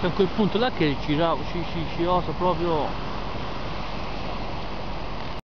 c'è quel punto là che ci, ci, ci, ci osa proprio